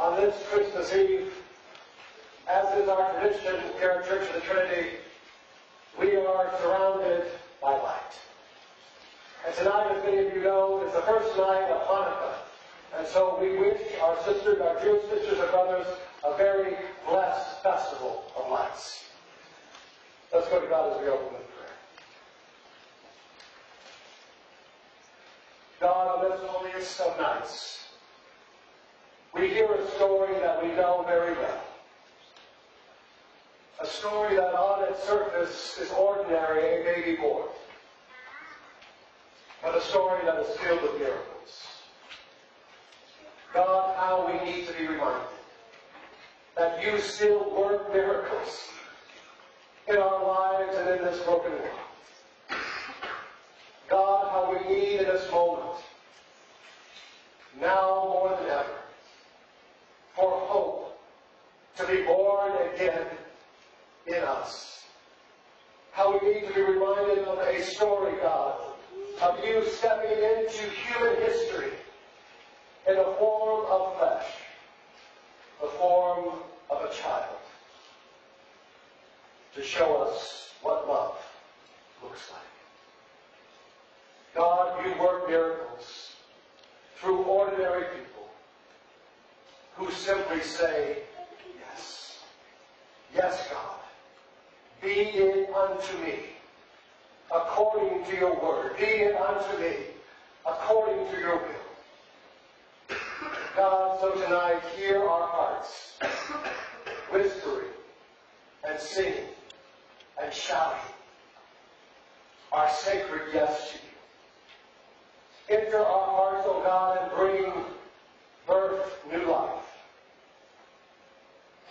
On this Christmas Eve, as is our tradition here at Church of the Trinity, we are surrounded by light. And tonight, as many of you know, is the first night of Hanukkah. And so we wish our sisters, our Jewish sisters and brothers, a very blessed festival of lights. Let's go to God as we open with prayer. God, on this holiest of nights, we hear a story that we know very well. A story that on its surface is ordinary, a baby born. But a story that is filled with miracles. God, how we need to be reminded that you still work miracles in our lives and in this broken world. God, how we need in this moment, now more than ever, for hope to be born again in us. How we need to be reminded of a story, God, of you stepping into human history in the form of flesh, the form of a child, to show us what love looks like. God, you work miracles through ordinary people who simply say, Yes. Yes, God. Be it unto me according to your word. Be it unto me according to your will. God, so tonight, hear our hearts whispering and singing and shouting our sacred yes to you. Enter our hearts, O God, and bring birth, new life.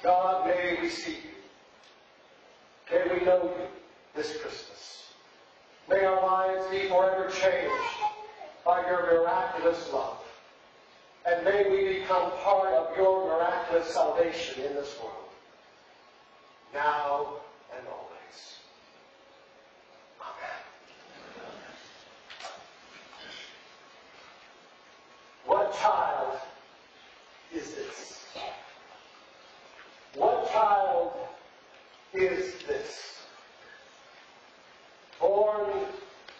God, may we see you. May we know you this Christmas. May our lives be forever changed by your miraculous love. And may we become part of your miraculous salvation in this world. Now and always. Amen. What child is this? What child is this? Born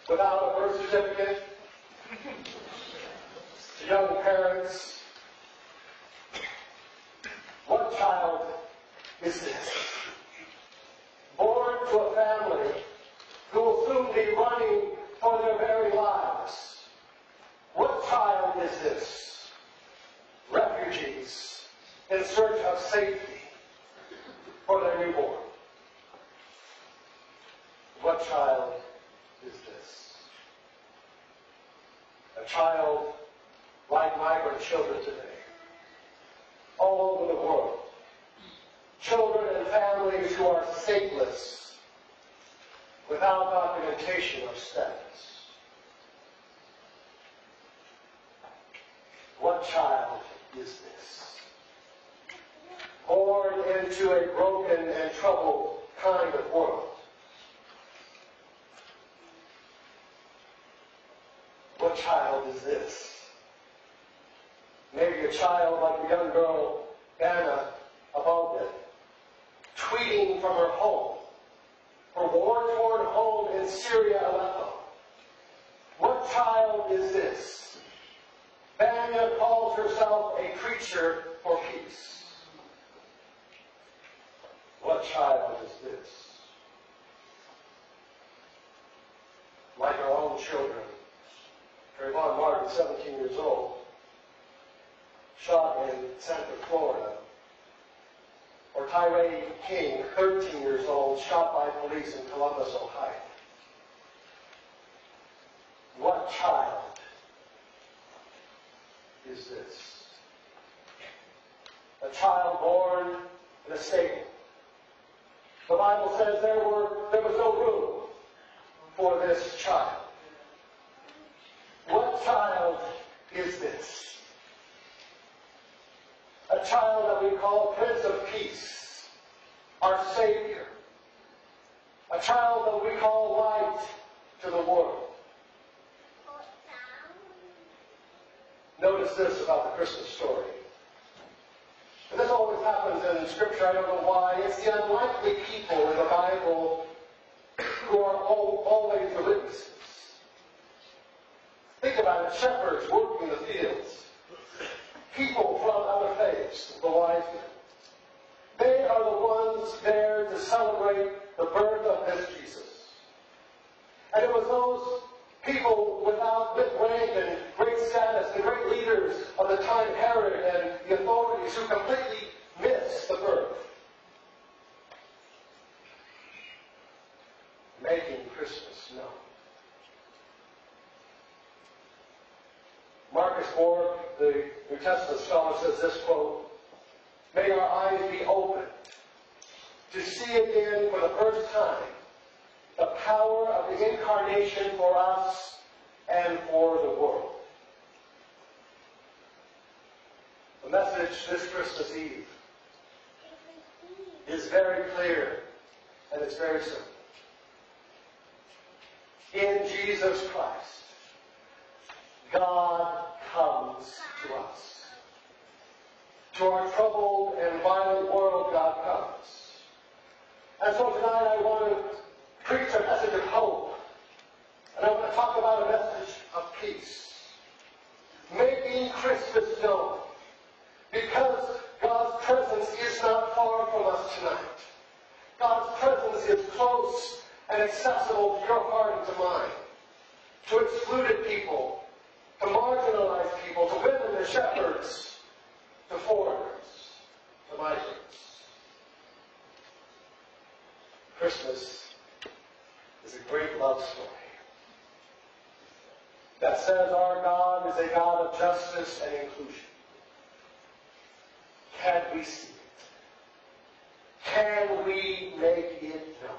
without a birth certificate, to young parents. What child is this? Born to a family who will soon be running for their very lives. What child is this? Refugees in search of safety for their newborn. What child is this? A child like migrant children today, all over the world. Children and families who are stateless, without documentation of status. What child is this? Born into a broken and troubled kind of world. What child is this? Maybe a child like the young girl Bana Alabed, tweeting from her home, her war-torn home in Syria, Aleppo. What child is this? Bana calls herself a creature for peace. Child is this? Like our own children, Trayvon Martin, 17 years old, shot in Sanford Florida. Or Tyree King, 13 years old, shot by police in Columbus, Ohio. What child is this? A child born in a stable. The Bible says there were there was no room for this child. What child is this? A child that we call Prince of Peace, our Savior. A child that we call light to the world. Notice this about the Christmas story. And this always happens in Scripture, I don't know why. It's the unlikely people in the Bible who are all, always the witnesses. Think about it, shepherds working the fields, people from other faiths, the wise men. They are the ones there to celebrate the birth of this Jesus. And it was those people without rank and great status, the great leaders of the time, Herod and the authorities, who completely missed the birth. Making Christmas known. The New Testament scholar, says this quote, May our eyes be open to see again for the first time the power of the incarnation for us and for the world. The message this Christmas Eve is very clear and it's very simple. In Jesus Christ, God comes to us. To our troubled and violent world, God comes. And so tonight I want to preach a message of hope. And I want to talk about a message of peace. Making Christmas known. Because God's presence is not far from us tonight. God's presence is close and accessible to your heart and to mine. To excluded people, to marginalized people, to women, to shepherds, to foreigners, to migrants. Christmas is a great love story that says our God is a God of justice and inclusion. Can we see it? Can we make it known?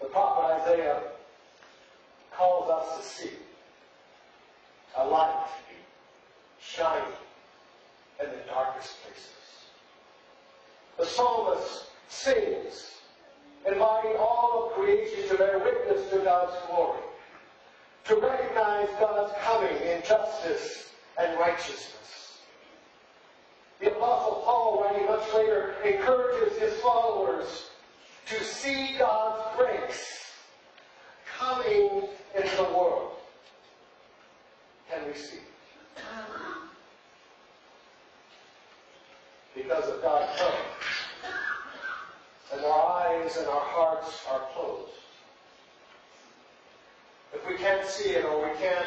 The prophet Isaiah calls us to see a light shining in the darkest places. The psalmist sings, inviting all of creation to bear witness to God's glory, to recognize God's coming in justice and righteousness. The Apostle Paul, writing much later, encourages his followers to see God's grace coming into the world. Can we see? Because of God's coming and our eyes and our hearts are closed. If we can't see it or we can't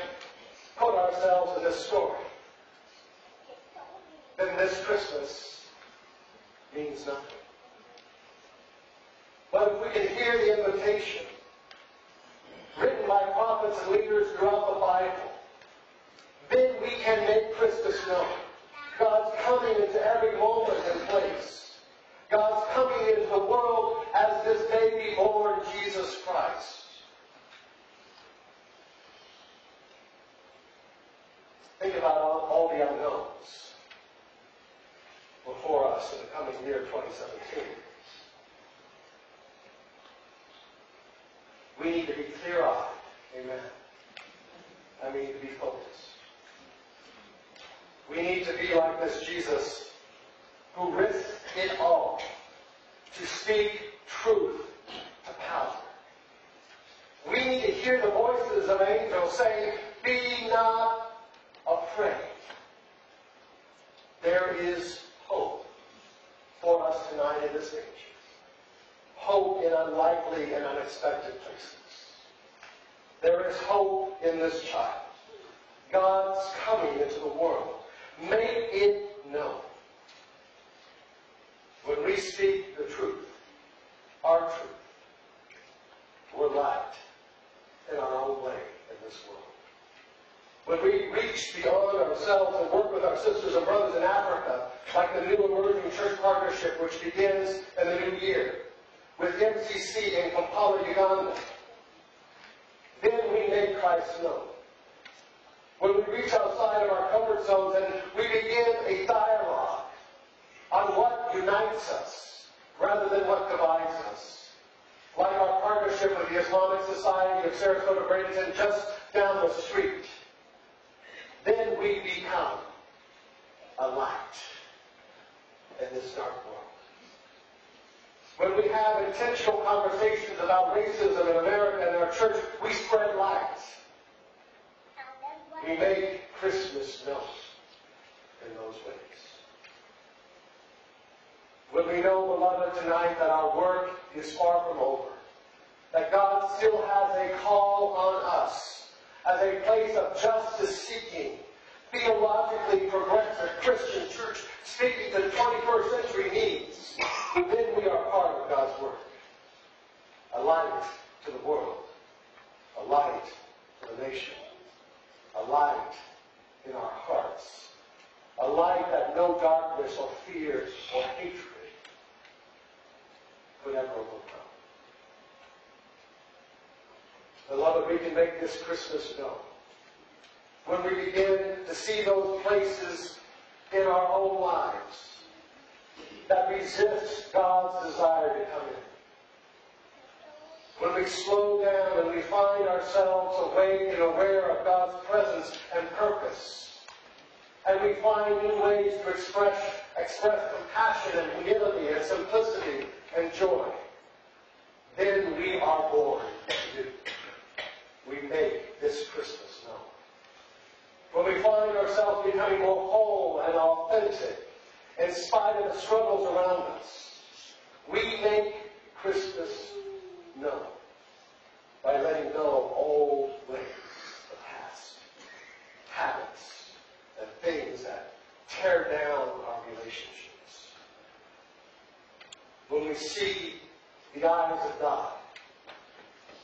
put ourselves in this story, then this Christmas means nothing. But if we can hear the invitation written by prophets and leaders throughout the Bible, then we can make Christmas known. God's coming into every moment and place. God's coming into the world as this baby born Jesus Christ. Think about all, all the unknowns before us in the coming year 2017. We need to be clear-eyed. Amen. And we need to be focused. We need to be like this Jesus who risked it all to speak truth to power. We need to hear the voices of angels saying, Be not afraid. There is tonight in this age. Hope in unlikely and unexpected places. There is hope in this child. God's coming into the world. Make it known. When we speak the truth, our truth, we're light in our own way in this world. When we reach beyond ourselves and work with our sisters and brothers in Africa, like the new emerging church partnership which begins in the new year, with MCC in Kampala, Uganda, then we make Christ known. When we reach outside of our comfort zones and we begin a dialogue on what unites us rather than what divides us. Like our partnership with the Islamic Society of Sarasota Bradenton just down the street. Then we become a light in this dark world. When we have intentional conversations about racism in America and our church, we spread light. We make Christmas known in those ways. When we know, beloved, tonight that our work is far from over, that God still has a call on us as a place of justice seeking, theologically progressive Christian church speaking to 21st century needs, then we are part of God's work. A light to the world, a light to the nation, a light in our hearts, a light that no darkness or fear or hatred could ever overcome. Beloved, we can make this Christmas known. When we begin to see those places in our own lives that resist God's desire to come in. When we slow down and we find ourselves awake and aware of God's presence and purpose, and we find new ways to express, express compassion and humility and simplicity and joy, then we are born. Make this Christmas known. When we find ourselves becoming more whole and authentic, in spite of the struggles around us, we make Christmas known by letting go of old ways, the past, habits, and things that tear down our relationships. When we see the eyes of God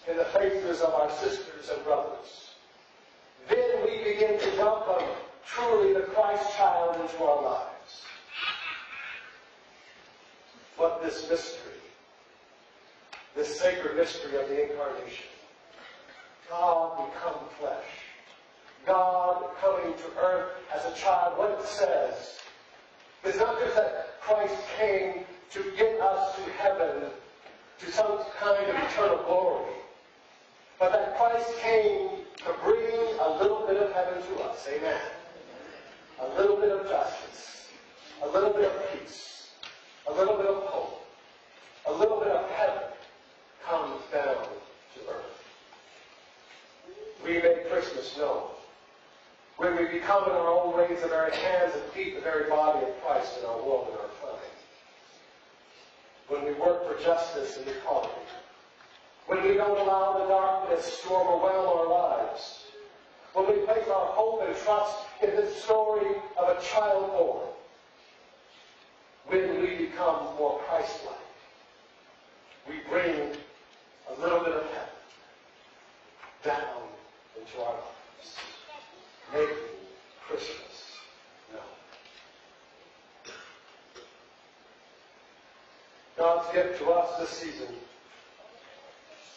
in the faces of our sisters and brothers, then we begin to welcome truly the Christ child into our lives. What this mystery, this sacred mystery of the incarnation, God become flesh, God coming to earth as a child, what it says is not just that Christ came to get us to heaven, to some kind of eternal glory, but that Christ came to bring a little bit of heaven to us. Amen. A little bit of justice, a little bit of peace, a little bit of hope, a little bit of heaven comes down to earth. We make Christmas known when we become in our own ways the very hands and feet, the very body of Christ in our world and our time. When we work for justice and equality. When we don't allow the darkness to overwhelm our lives. When we place our hope and trust in the story of a child born. When we become more Christ-like. We bring a little bit of heaven down into our lives making Christmas known. God's gift to us this season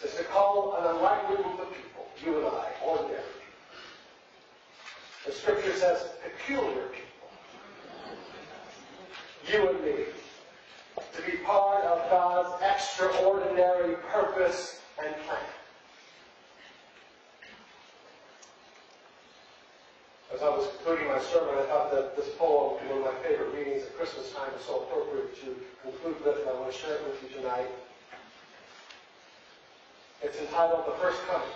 is to call an unlikely group of people, you and I, ordinary people. Says peculiar people, you and me, to be part of God's extraordinary purpose and plan. As I was concluding my sermon, I thought that this poem, one of my favorite readings at Christmas time, is so appropriate to conclude with, and I want to share it with you tonight. It's entitled The First Coming,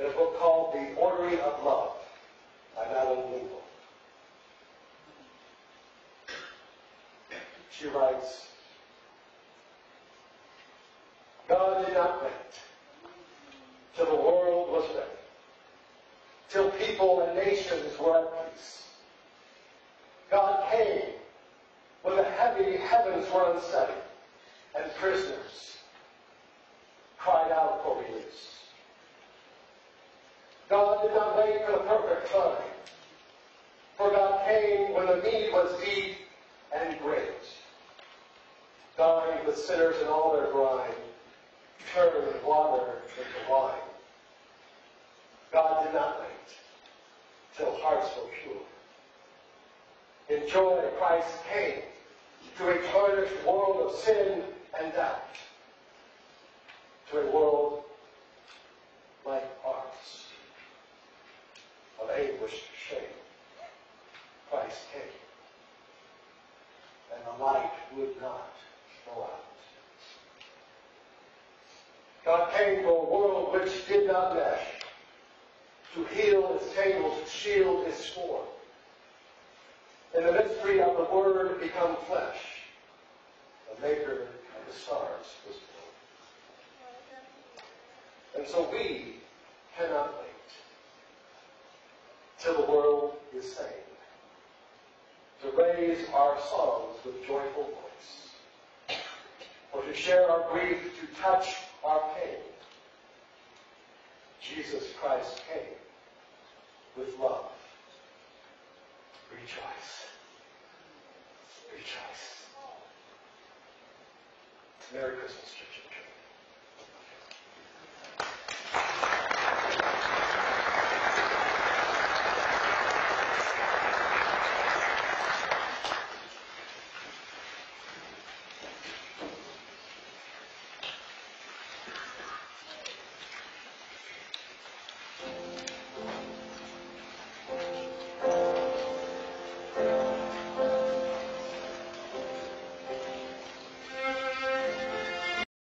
in a book called The Ordering of Love L'Engle. She writes, God did not wait till the world was ready till people and nations were at peace. God came when the heavy heavens were unsettled and prisoners cried out for release. God did not wait for the perfect time, the need was deep and great. Dying with sinners in all their grime, turned water into wine. God did not wait till hearts were pure. In joy, Christ came to a tarnished world of sin and doubt, to a world like ours, of anguished shame. Christ came came for a world which did not mesh, to heal its tangles, to shield its scorn. In the mystery of the Word become flesh, the maker of the stars was born. And so we cannot wait till the world is saved to raise our songs with joyful voice, or to share our grief, to touch our pain. Jesus Christ came with love. Rejoice. Rejoice. Merry Christmas, church.